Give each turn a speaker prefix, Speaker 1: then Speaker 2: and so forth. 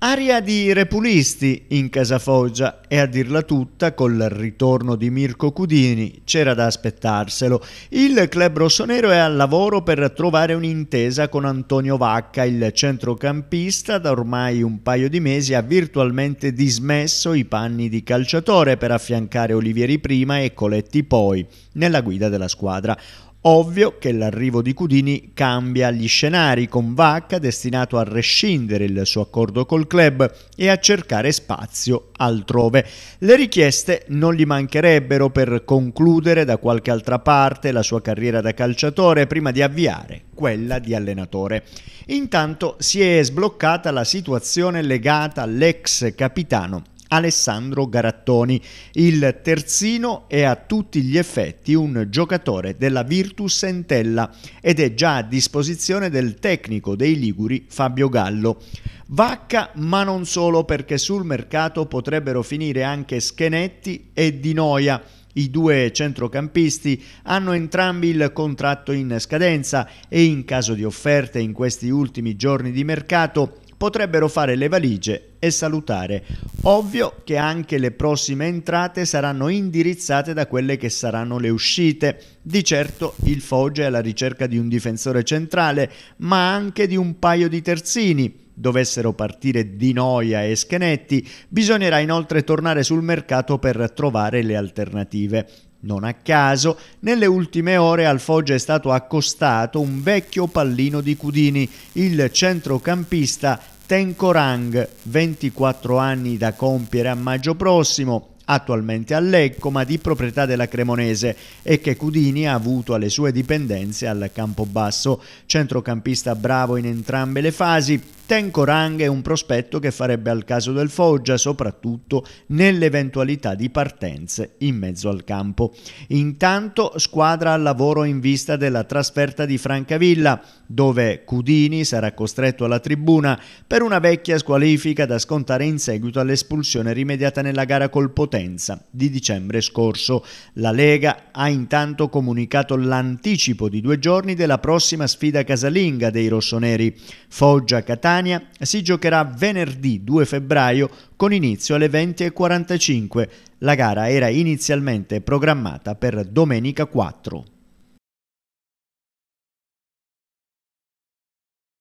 Speaker 1: Aria di repulisti in casa Foggia e a dirla tutta col ritorno di Mirko Cudini c'era da aspettarselo. Il club rossonero è al lavoro per trovare un'intesa con Antonio Vacca, il centrocampista da ormai un paio di mesi ha virtualmente dismesso i panni di calciatore per affiancare Olivieri prima e Coletti poi nella guida della squadra. Ovvio che l'arrivo di Cudini cambia gli scenari, con Vacca destinato a rescindere il suo accordo col club e a cercare spazio altrove. Le richieste non gli mancherebbero per concludere da qualche altra parte la sua carriera da calciatore prima di avviare quella di allenatore. Intanto si è sbloccata la situazione legata all'ex capitano Alessandro Garattoni. Il terzino è a tutti gli effetti un giocatore della Virtus Entella ed è già a disposizione del tecnico dei Liguri Fabio Gallo. Vacca, ma non solo perché sul mercato potrebbero finire anche Schenetti e Di Noia. I due centrocampisti hanno entrambi il contratto in scadenza e in caso di offerte in questi ultimi giorni di mercato potrebbero fare le valigie e salutare. Ovvio che anche le prossime entrate saranno indirizzate da quelle che saranno le uscite. Di certo il Foggia è alla ricerca di un difensore centrale, ma anche di un paio di terzini. Dovessero partire Di Noia e Schenetti, bisognerà inoltre tornare sul mercato per trovare le alternative. Non a caso, nelle ultime ore al Foggia è stato accostato un vecchio pallino di Cudini, il centrocampista Tenko Rang, 24 anni da compiere a maggio prossimo, attualmente a Lecco ma di proprietà della Cremonese e che Cudini ha avuto alle sue dipendenze al Campobasso, centrocampista bravo in entrambe le fasi, Tenko Rang è un prospetto che farebbe al caso del Foggia, soprattutto nell'eventualità di partenze in mezzo al campo. Intanto squadra al lavoro in vista della trasferta di Francavilla, dove Cudini sarà costretto alla tribuna per una vecchia squalifica da scontare in seguito all'espulsione rimediata nella gara col Potenza di dicembre scorso. La Lega ha intanto comunicato l'anticipo di due giorni della prossima sfida casalinga dei rossoneri. Foggia-Catania Catania si giocherà venerdì 2 febbraio con inizio alle 20.45. La gara era inizialmente programmata per domenica 4.